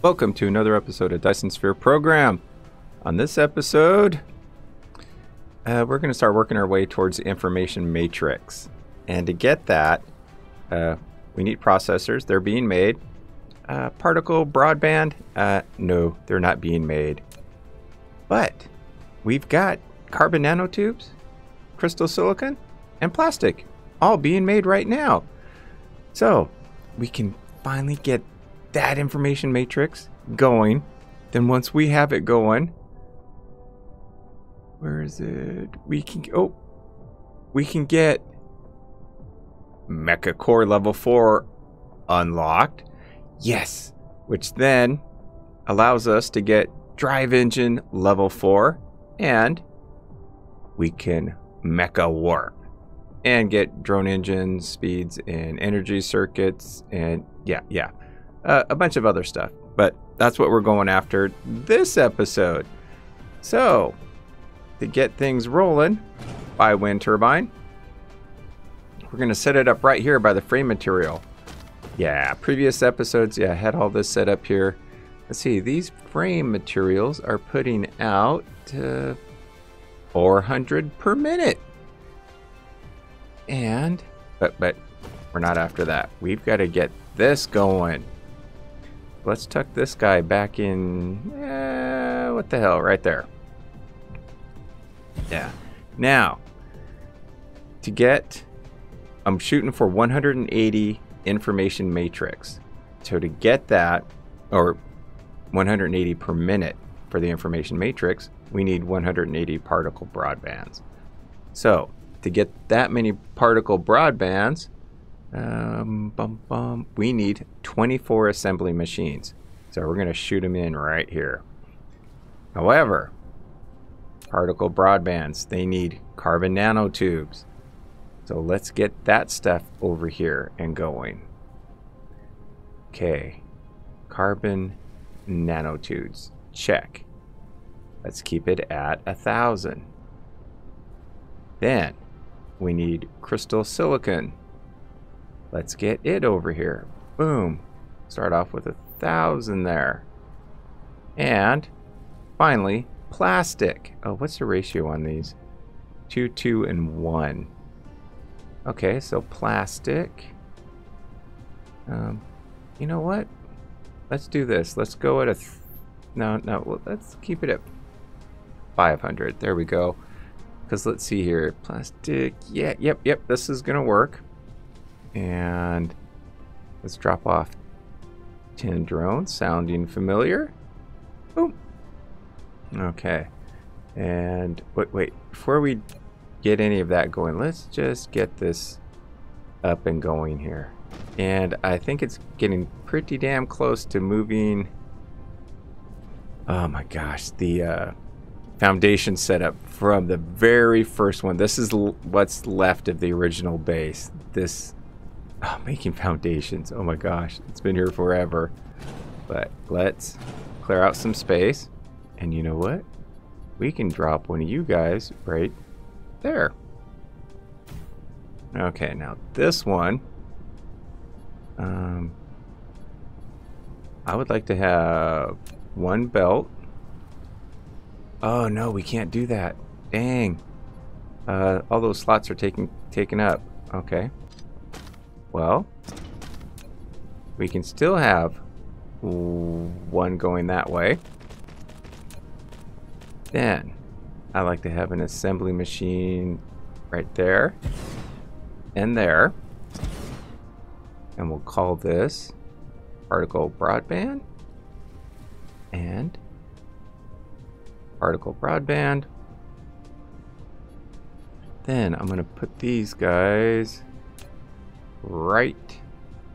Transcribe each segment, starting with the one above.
Welcome to another episode of Dyson Sphere Program. On this episode, uh, we're going to start working our way towards the information matrix. And to get that, uh, we need processors. They're being made. Uh, particle broadband? Uh, no, they're not being made. But we've got carbon nanotubes, crystal silicon, and plastic all being made right now. So we can finally get that information matrix going. Then once we have it going, where is it? We can oh, we can get Mecha Core level four unlocked. Yes, which then allows us to get Drive Engine level four, and we can Mecha Warp and get drone engines, speeds, and energy circuits, and yeah, yeah uh, a bunch of other stuff. But that's what we're going after this episode. So, to get things rolling by wind turbine, we're going to set it up right here by the frame material. Yeah, previous episodes, yeah, I had all this set up here. Let's see, these frame materials are putting out uh, 400 per minute. And, but, but we're not after that. We've got to get this going. Let's tuck this guy back in. Eh, what the hell? Right there. Yeah. Now, to get, I'm shooting for 180 information matrix. So to get that, or 180 per minute for the information matrix, we need 180 particle broadbands. So to get that many particle broadbands, um, bum, bum. We need 24 assembly machines. So we're going to shoot them in right here. However, particle broadbands, they need carbon nanotubes. So let's get that stuff over here and going. Okay, carbon nanotubes, check. Let's keep it at a thousand. Then we need crystal silicon. Let's get it over here. Boom. Start off with a thousand there. And finally, plastic. Oh, what's the ratio on these? Two, two, and one. Okay, so plastic. Um, you know what? Let's do this. Let's go at a. no, no. Let's keep it at 500. There we go. Because let's see here. Plastic. Yeah, yep, yep. This is going to work. And let's drop off 10 drones. Sounding familiar? Boom. Okay. And wait, wait. Before we get any of that going, let's just get this up and going here. And I think it's getting pretty damn close to moving. Oh my gosh, the uh, foundation setup from the very first one. This is what's left of the original base. This Oh, making foundations. Oh my gosh, it's been here forever. But let's clear out some space. And you know what? We can drop one of you guys right there. Okay, now this one. Um, I would like to have one belt. Oh no, we can't do that. Dang. Uh, all those slots are taken taken up. Okay. Well, we can still have one going that way. Then, I like to have an assembly machine right there and there. And we'll call this particle broadband and particle broadband. Then I'm going to put these guys right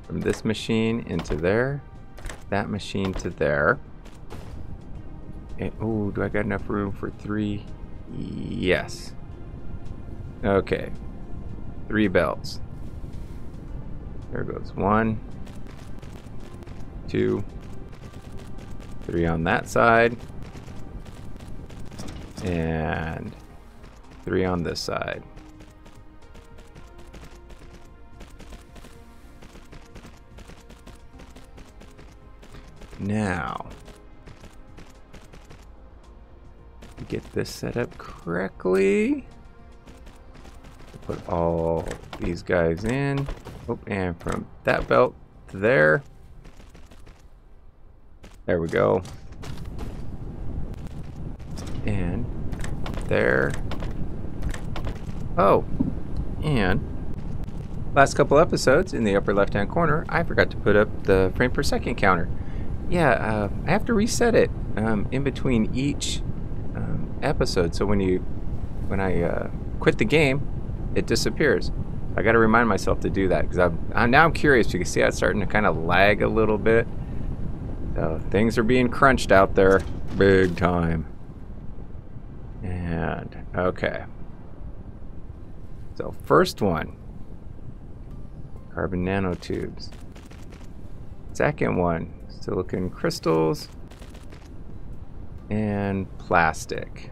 from this machine into there, that machine to there. oh, do I got enough room for three? Yes. Okay. Three belts. There goes one, two, three on that side, and three on this side. Now. Get this set up correctly. Put all these guys in. Oh, and from that belt to there. There we go. And there. Oh, and last couple episodes in the upper left hand corner, I forgot to put up the frame per second counter. Yeah, uh, I have to reset it um, in between each um, episode. So when you, when I uh, quit the game, it disappears. I got to remind myself to do that because I'm, I'm, now I'm curious. You can see I'm starting to kind of lag a little bit. So things are being crunched out there, big time. And okay. So first one, carbon nanotubes. Second one, silicon crystals and plastic.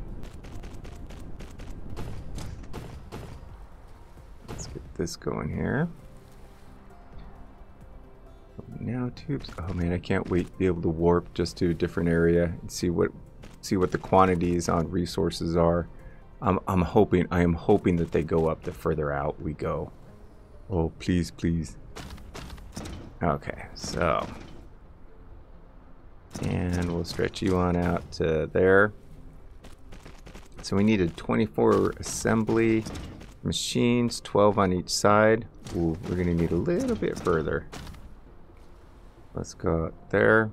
Let's get this going here. Nanotubes. Oh man, I can't wait to be able to warp just to a different area and see what see what the quantities on resources are. I'm, I'm hoping, I am hoping that they go up the further out we go. Oh, please, please. Okay, so. And we'll stretch you on out to there. So we needed 24 assembly machines, 12 on each side. Ooh, we're gonna need a little bit further. Let's go there.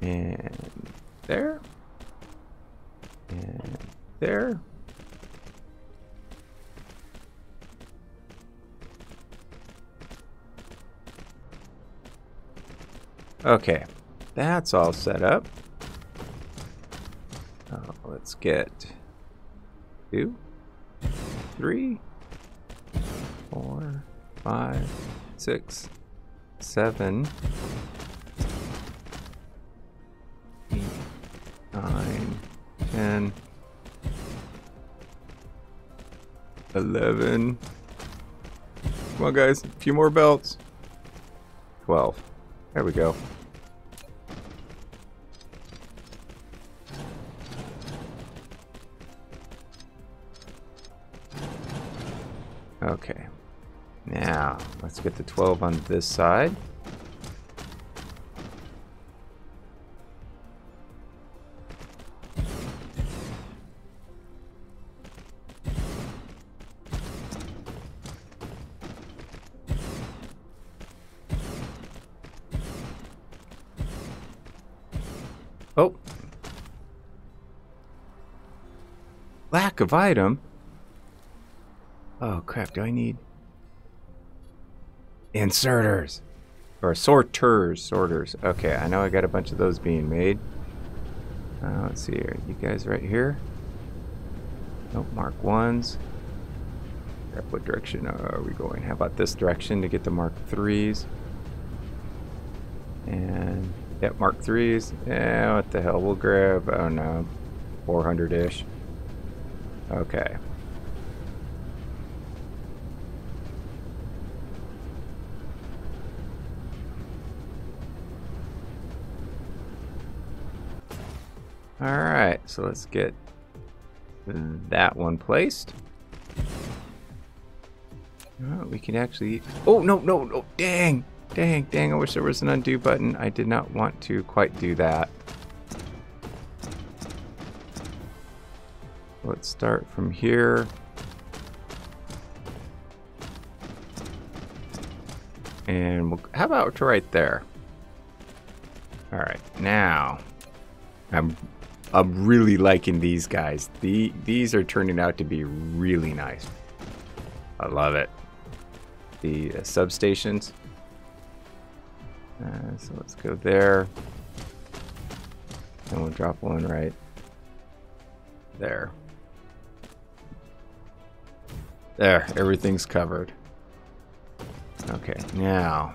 And there. And there. Okay, that's all set up. Oh, let's get two, three, four, five, six, seven, eight, nine, ten, eleven. Come on, guys, a few more belts. Twelve. There we go. Okay. Now, let's get the 12 on this side. Lack of item? Oh crap, do I need... Inserters! Or sorters, sorters. Okay, I know I got a bunch of those being made. Uh, let's see here. You guys right here? Nope, mark ones. Crap, what direction are we going? How about this direction to get the mark threes? And Yep, Mark 3s. Yeah, what the hell? We'll grab, oh no, 400-ish. Okay. Alright, so let's get that one placed. Oh, we can actually... Oh, no, no, no, dang! Dang, dang, I wish there was an undo button. I did not want to quite do that. Let's start from here. And we'll, how about to right there? All right, now I'm I'm really liking these guys. The these are turning out to be really nice. I love it. The uh, substations. Uh, so let's go there. And we'll drop one right there. There, everything's covered. Okay, now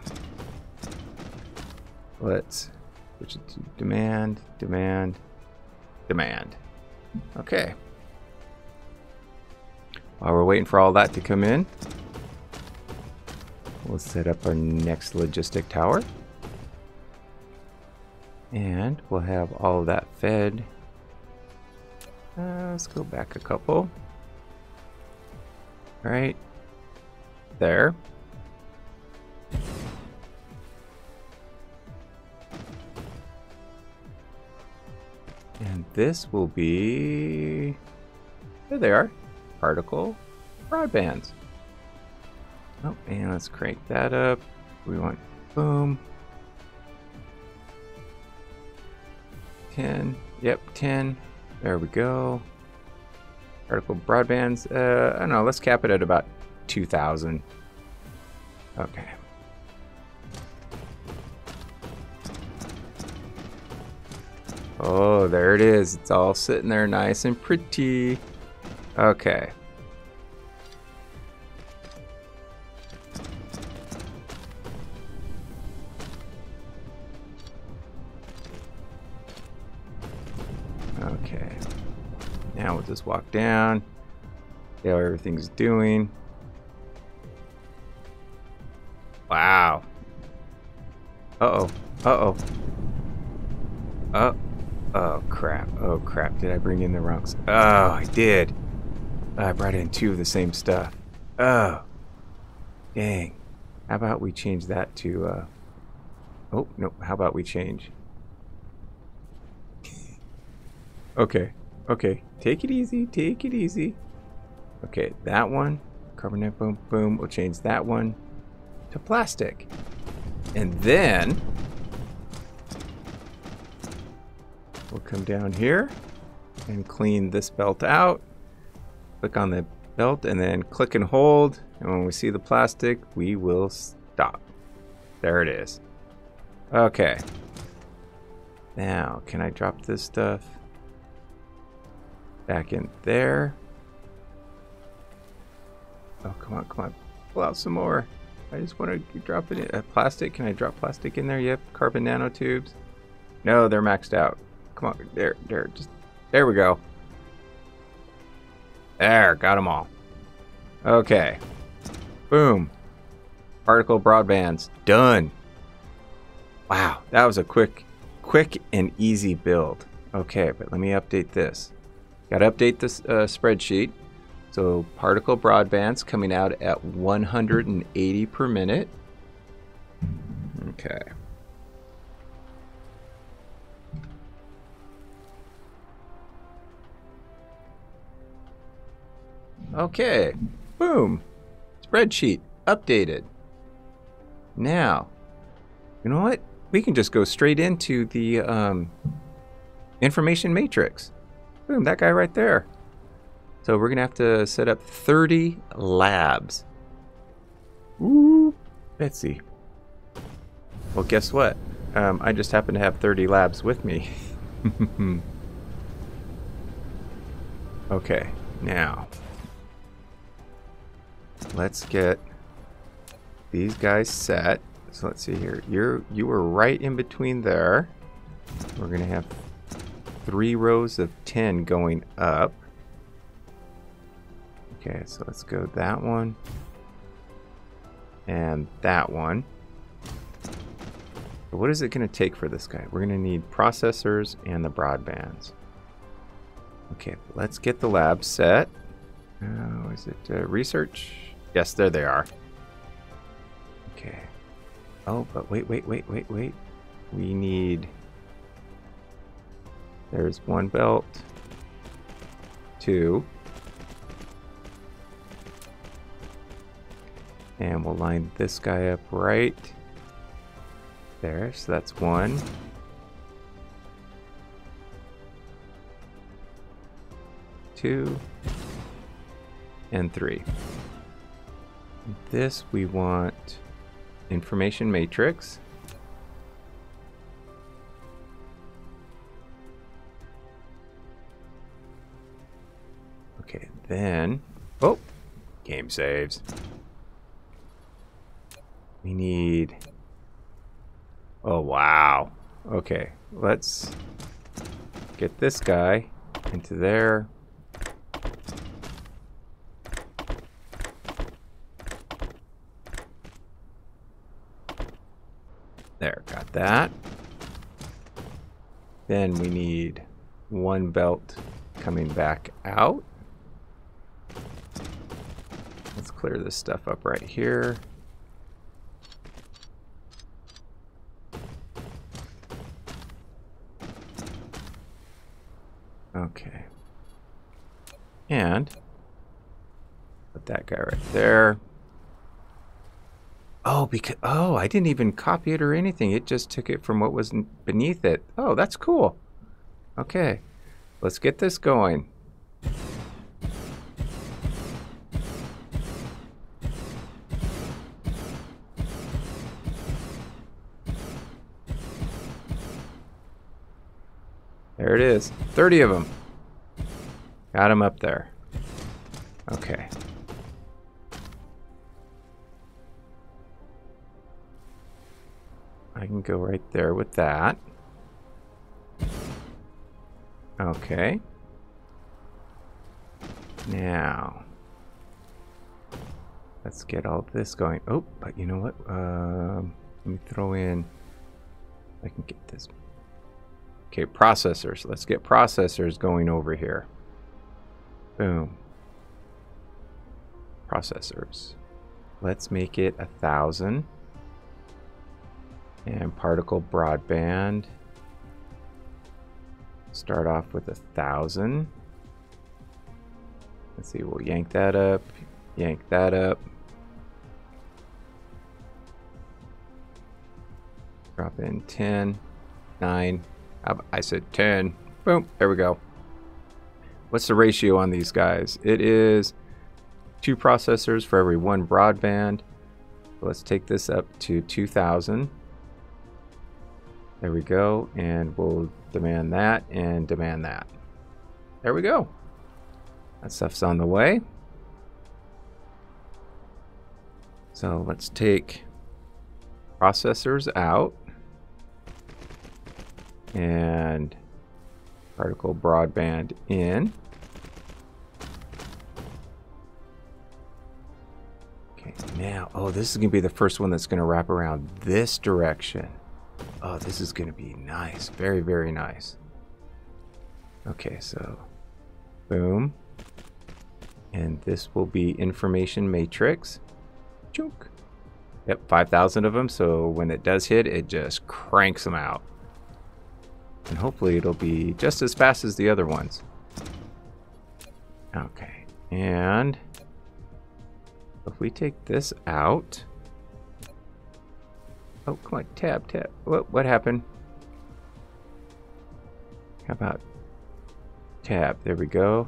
let's switch it to demand, demand, demand. Okay. While we're waiting for all that to come in, we'll set up our next logistic tower. And we'll have all of that fed. Uh, let's go back a couple. Right. There. And this will be... There they are. Particle broadband. Oh, and let's crank that up. We want boom. 10. Yep, 10. There we go. Particle broadbands. Uh, I don't know. Let's cap it at about 2,000. Okay. Oh, there it is. It's all sitting there nice and pretty. Okay. Down. See how everything's doing. Wow. Uh-oh. Uh-oh. Uh, oh, crap. Oh, crap. Did I bring in the wrong... Oh, I did. I brought in two of the same stuff. Oh. Dang. How about we change that to... Uh... Oh, no. How about we change... okay. Okay. Take it easy. Take it easy. Okay, that one. Carbonate, boom, boom. We'll change that one to plastic. And then we'll come down here and clean this belt out. Click on the belt and then click and hold. And when we see the plastic, we will stop. There it is. Okay. Now, can I drop this stuff back in there? Oh, come on, come on. Pull out some more. I just want to drop it in. Uh, plastic? Can I drop plastic in there? Yep. Carbon nanotubes. No, they're maxed out. Come on. There, there. Just There we go. There. Got them all. Okay. Boom. Particle broadbands. Done. Wow. That was a quick, quick and easy build. Okay, but let me update this. Got to update this uh, spreadsheet. So particle broadbands coming out at 180 per minute. Okay. Okay. Boom. Spreadsheet updated. Now, you know what? We can just go straight into the um, information matrix. Boom, that guy right there. So we're to have to set up 30 labs. Ooh, Betsy. Well, guess what? Um, I just happen to have 30 labs with me. okay, now. Let's get these guys set. So let's see here. You're you were right in between there. We're gonna have three rows of 10 going up. Okay, so let's go that one. And that one. But what is it going to take for this guy? We're going to need processors and the broadbands. Okay, let's get the lab set. Oh, is it uh, research? Yes, there they are. Okay. Oh, but wait, wait, wait, wait, wait. We need... There's one belt. Two. And we'll line this guy up right there. So that's one. Two. And three. This we want information matrix. Then... Oh! Game saves. We need... Oh, wow. Okay, let's get this guy into there. There, got that. Then we need one belt coming back out. Let's clear this stuff up right here. Okay. And put that guy right there. Oh, because oh, I didn't even copy it or anything. It just took it from what was beneath it. Oh, that's cool. Okay. Let's get this going. There it is. 30 of them. Got them up there. Okay. I can go right there with that. Okay. Now, let's get all this going. Oh, but you know what? Um, let me throw in. I can get this. Okay, processors. Let's get processors going over here. Boom. Processors. Let's make it a thousand. And particle broadband. Start off with a thousand. Let's see, we'll yank that up, yank that up. Drop in 10, 9, I said 10. Boom, there we go. What's the ratio on these guys? It is two processors for every one broadband. Let's take this up to 2000. There we go. And we'll demand that and demand that. There we go. That stuff's on the way. So let's take processors out and particle broadband in. Okay, now, oh, this is going to be the first one that's going to wrap around this direction. Oh, this is going to be nice. Very, very nice. Okay, so boom. And this will be information matrix. Chunk. Yep, 5,000 of them. So when it does hit, it just cranks them out. And hopefully it'll be just as fast as the other ones. Okay, and if we take this out, Oh, come on, tab, tab. What, what happened? How about tab? There we go.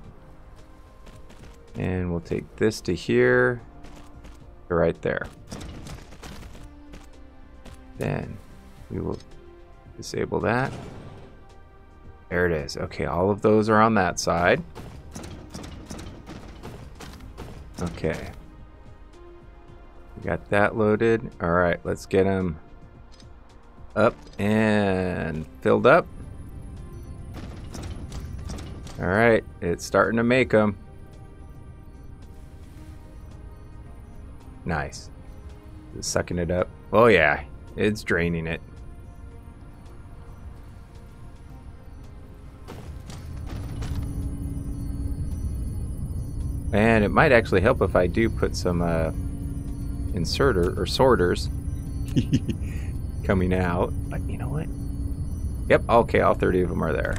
And we'll take this to here, right there. Then we will disable that. There it is. Okay, all of those are on that side. Okay. We got that loaded. All right, let's get them up and filled up. All right, it's starting to make them. Nice. Sucking it up. Oh yeah, it's draining it. And it might actually help if I do put some uh, inserter or sorters coming out. But you know what? Yep, okay, all 30 of them are there.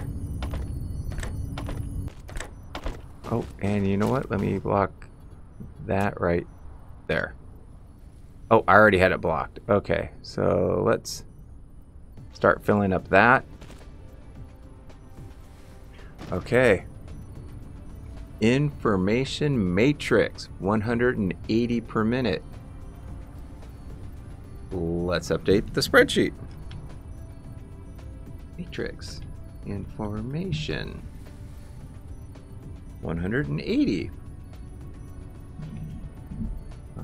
Oh, and you know what? Let me block that right there. Oh, I already had it blocked. Okay, so let's start filling up that. Okay. Information matrix, 180 per minute. Let's update the spreadsheet. Matrix. Information. 180.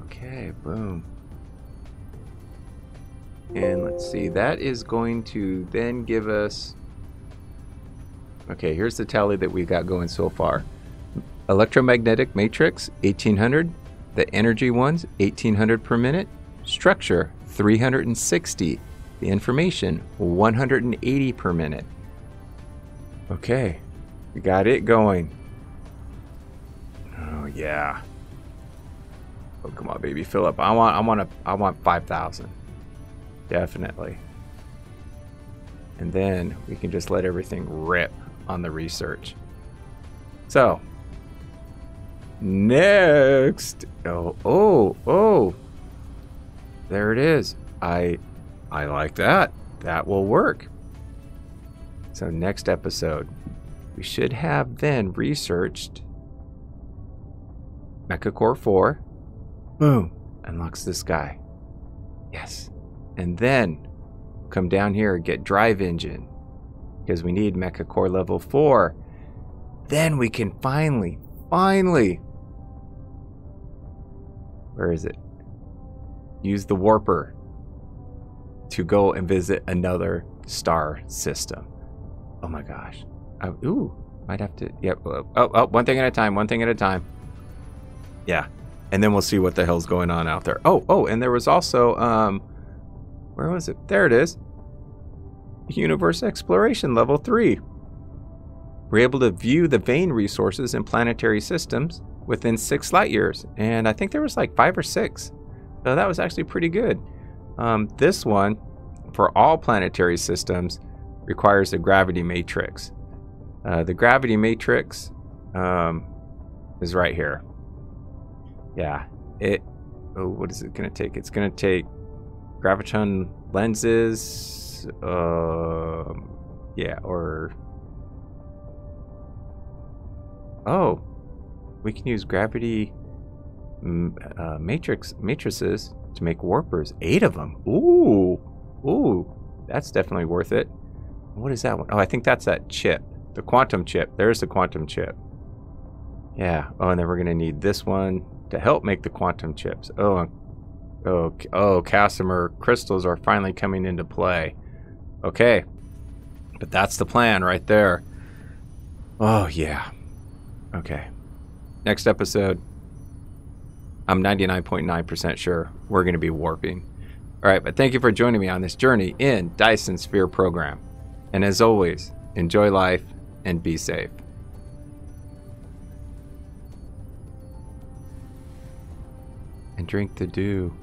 Okay, boom. And let's see, that is going to then give us... Okay, here's the tally that we've got going so far. Electromagnetic matrix, 1800. The energy ones, 1800 per minute. Structure, 360. the information 180 per minute. Okay, we got it going. Oh yeah. Oh come on, baby, Philip. I want, I want, a, I want 5,000. Definitely. And then we can just let everything rip on the research. So, next. Oh, oh, oh. There it is. I I like that. That will work. So next episode, we should have then researched Mecha Core 4. Boom. Unlocks this guy. Yes. And then come down here and get drive engine because we need Mecha Core level 4. Then we can finally, finally. Where is it? Use the warper to go and visit another star system. Oh my gosh. Uh, ooh, might have to. Yep. Yeah, oh, oh, one thing at a time. One thing at a time. Yeah, and then we'll see what the hell's going on out there. Oh, oh, and there was also um, where was it? There it is. Universe exploration level three. We're able to view the vein resources in planetary systems within six light years, and I think there was like five or six. So that was actually pretty good. Um, this one, for all planetary systems, requires a gravity matrix. Uh, the gravity matrix um, is right here. Yeah, it. Oh, what is it going to take? It's going to take graviton lenses. Uh, yeah, or oh, we can use gravity uh, matrix matrices to make warpers. Eight of them. Ooh, ooh, that's definitely worth it. What is that one? Oh, I think that's that chip, the quantum chip. There's the quantum chip. Yeah. Oh, and then we're gonna need this one to help make the quantum chips. Oh, oh, oh, Casimir crystals are finally coming into play. Okay, but that's the plan right there. Oh yeah. Okay. Next episode, I'm 99.9% sure we're going to be warping. All right, but thank you for joining me on this journey in Dyson Sphere program. And as always, enjoy life and be safe. And drink the dew.